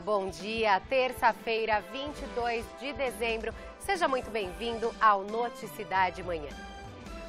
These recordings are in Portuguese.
Bom dia. Terça-feira, 22 de dezembro. Seja muito bem-vindo ao Noticidade Manhã.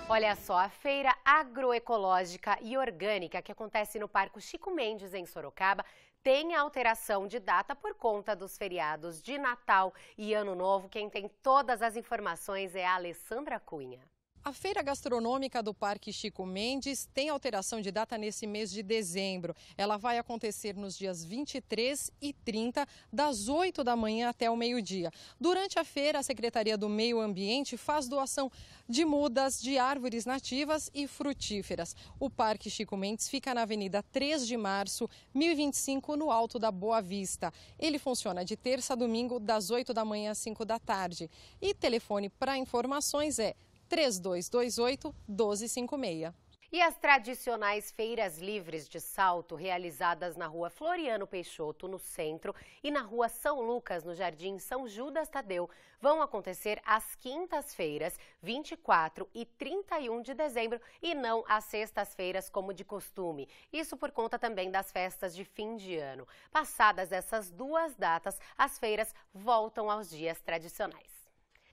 Olha só, a feira agroecológica e orgânica que acontece no Parque Chico Mendes, em Sorocaba, tem alteração de data por conta dos feriados de Natal e Ano Novo. Quem tem todas as informações é a Alessandra Cunha. A feira gastronômica do Parque Chico Mendes tem alteração de data nesse mês de dezembro. Ela vai acontecer nos dias 23 e 30, das 8 da manhã até o meio-dia. Durante a feira, a Secretaria do Meio Ambiente faz doação de mudas de árvores nativas e frutíferas. O Parque Chico Mendes fica na Avenida 3 de Março, 1025, no Alto da Boa Vista. Ele funciona de terça a domingo, das 8 da manhã às 5 da tarde. E telefone para informações é 3228 1256. E as tradicionais feiras livres de salto, realizadas na rua Floriano Peixoto, no centro, e na rua São Lucas, no Jardim São Judas Tadeu, vão acontecer às quintas-feiras, 24 e 31 de dezembro, e não às sextas-feiras, como de costume. Isso por conta também das festas de fim de ano. Passadas essas duas datas, as feiras voltam aos dias tradicionais.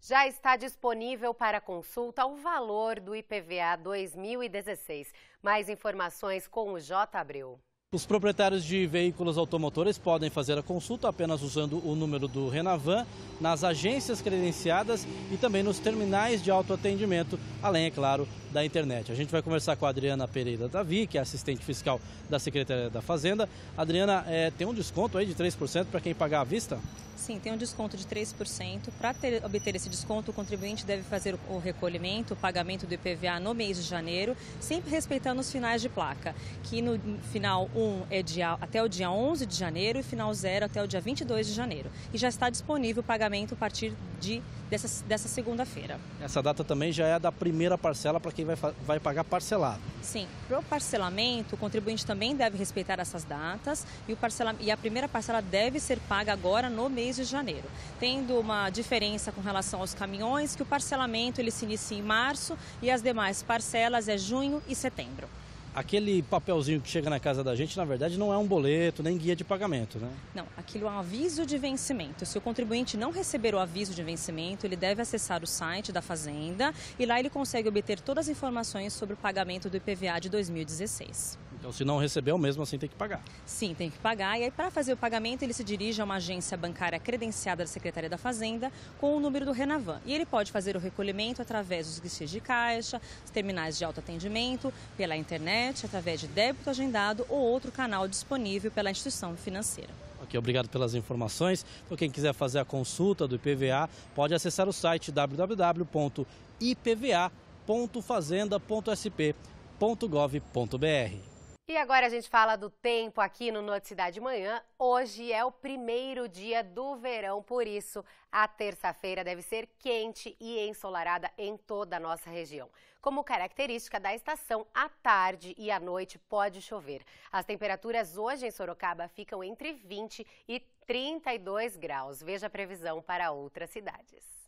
Já está disponível para consulta o valor do IPVA 2016. Mais informações com o J. Abreu. Os proprietários de veículos automotores podem fazer a consulta apenas usando o número do Renavan nas agências credenciadas e também nos terminais de autoatendimento, além, é claro, da internet. A gente vai conversar com a Adriana Pereira Davi, que é assistente fiscal da Secretaria da Fazenda. Adriana, é, tem um desconto aí de 3% para quem pagar à vista? Sim, tem um desconto de 3%. Para obter esse desconto, o contribuinte deve fazer o recolhimento, o pagamento do IPVA no mês de janeiro, sempre respeitando os finais de placa, que no final 1 é dia, até o dia 11 de janeiro e final 0 até o dia 22 de janeiro. E já está disponível o pagamento a partir de, dessa, dessa segunda-feira. Essa data também já é da primeira parcela para quem vai, vai pagar parcelado. Sim, para o parcelamento, o contribuinte também deve respeitar essas datas e, o parcela, e a primeira parcela deve ser paga agora no mês mês de janeiro, tendo uma diferença com relação aos caminhões, que o parcelamento ele se inicia em março e as demais parcelas é junho e setembro. Aquele papelzinho que chega na casa da gente, na verdade, não é um boleto nem guia de pagamento, né? Não, aquilo é um aviso de vencimento. Se o contribuinte não receber o aviso de vencimento, ele deve acessar o site da Fazenda e lá ele consegue obter todas as informações sobre o pagamento do IPVA de 2016. Então, se não recebeu, mesmo assim tem que pagar. Sim, tem que pagar. E aí, para fazer o pagamento, ele se dirige a uma agência bancária credenciada da Secretaria da Fazenda com o número do Renavan. E ele pode fazer o recolhimento através dos guichês de caixa, os terminais de autoatendimento, pela internet, através de débito agendado ou outro canal disponível pela instituição financeira. Ok, obrigado pelas informações. Então, quem quiser fazer a consulta do IPVA, pode acessar o site www.ipva.fazenda.sp.gov.br. E agora a gente fala do tempo aqui no Noticidade Manhã. Hoje é o primeiro dia do verão, por isso a terça-feira deve ser quente e ensolarada em toda a nossa região. Como característica da estação, à tarde e à noite pode chover. As temperaturas hoje em Sorocaba ficam entre 20 e 32 graus. Veja a previsão para outras cidades.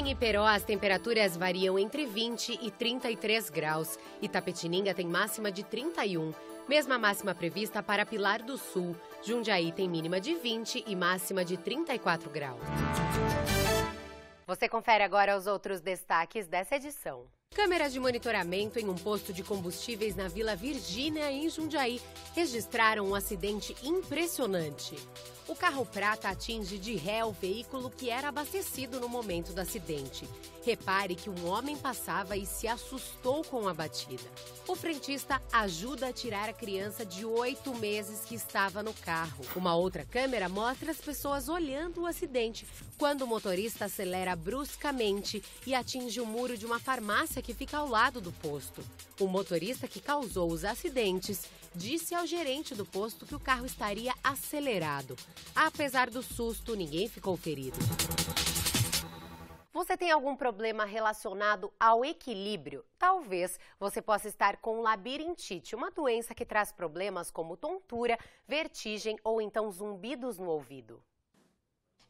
Em Iperó, as temperaturas variam entre 20 e 33 graus. Itapetininga tem máxima de 31. Mesma máxima prevista para Pilar do Sul. Jundiaí tem mínima de 20 e máxima de 34 graus. Você confere agora os outros destaques dessa edição. Câmeras de monitoramento em um posto de combustíveis na Vila Virgínia, em Jundiaí, registraram um acidente impressionante. O carro prata atinge de ré o veículo que era abastecido no momento do acidente. Repare que um homem passava e se assustou com a batida. O frentista ajuda a tirar a criança de oito meses que estava no carro. Uma outra câmera mostra as pessoas olhando o acidente quando o motorista acelera bruscamente e atinge o muro de uma farmácia que fica ao lado do posto. O motorista que causou os acidentes disse ao gerente do posto que o carro estaria acelerado. Apesar do susto, ninguém ficou ferido. Você tem algum problema relacionado ao equilíbrio? Talvez você possa estar com labirintite, uma doença que traz problemas como tontura, vertigem ou então zumbidos no ouvido.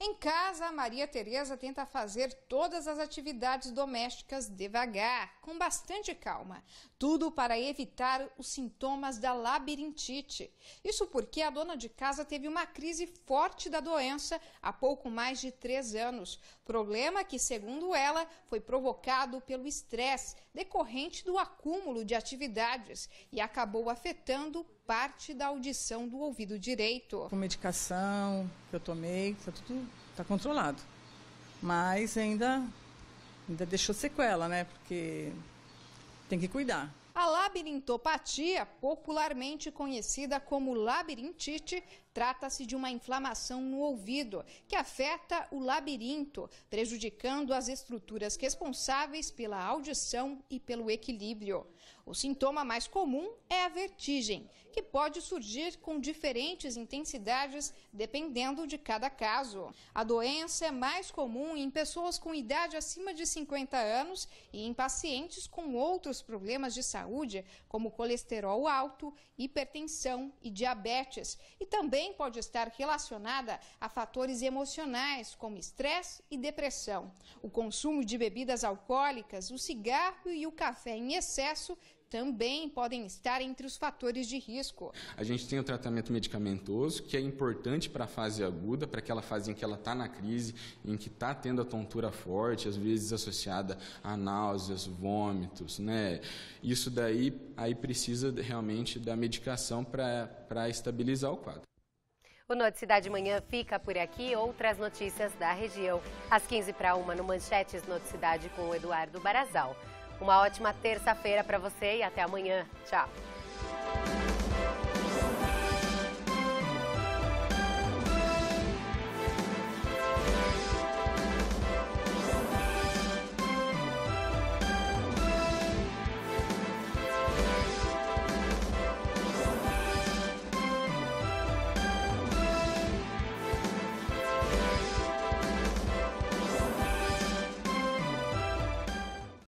Em casa, a Maria Tereza tenta fazer todas as atividades domésticas devagar, com bastante calma. Tudo para evitar os sintomas da labirintite. Isso porque a dona de casa teve uma crise forte da doença há pouco mais de três anos. Problema que, segundo ela, foi provocado pelo estresse decorrente do acúmulo de atividades e acabou afetando parte da audição do ouvido direito. Com medicação que eu tomei, tá tudo tá controlado. Mas ainda ainda deixou sequela, né? Porque tem que cuidar. A labirintopatia, popularmente conhecida como labirintite, Trata-se de uma inflamação no ouvido que afeta o labirinto, prejudicando as estruturas responsáveis pela audição e pelo equilíbrio. O sintoma mais comum é a vertigem, que pode surgir com diferentes intensidades dependendo de cada caso. A doença é mais comum em pessoas com idade acima de 50 anos e em pacientes com outros problemas de saúde, como colesterol alto, hipertensão e diabetes, e também também pode estar relacionada a fatores emocionais, como estresse e depressão. O consumo de bebidas alcoólicas, o cigarro e o café em excesso também podem estar entre os fatores de risco. A gente tem o tratamento medicamentoso, que é importante para a fase aguda, para aquela fase em que ela está na crise, em que está tendo a tontura forte, às vezes associada a náuseas, vômitos, né? Isso daí aí precisa realmente da medicação para estabilizar o quadro. O Noticidade Manhã fica por aqui. Outras notícias da região. Às 15 para uma no Manchetes Noticidade com o Eduardo Barazal. Uma ótima terça-feira para você e até amanhã. Tchau.